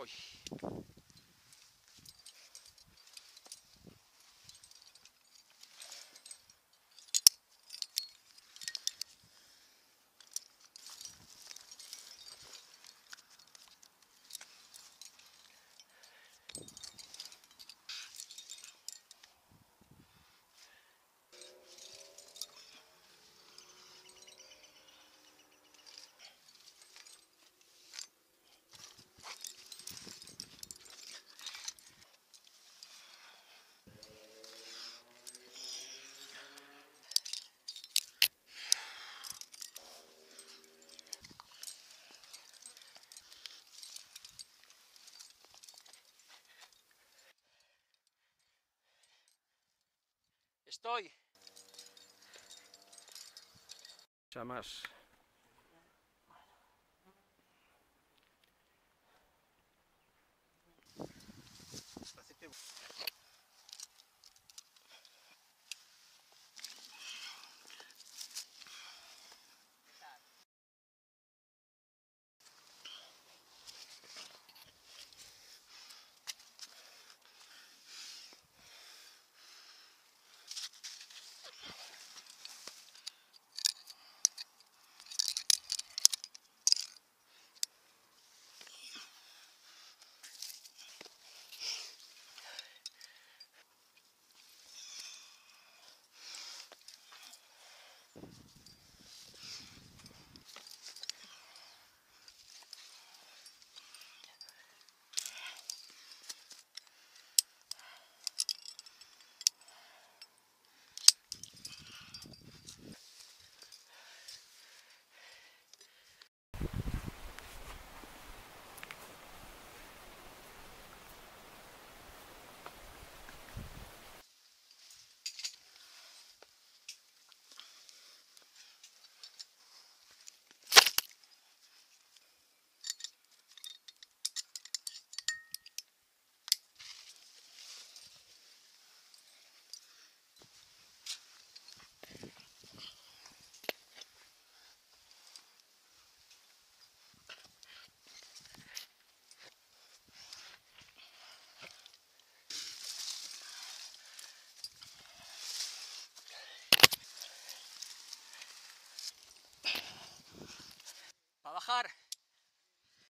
Ôi. Estoy. Ya más. آخر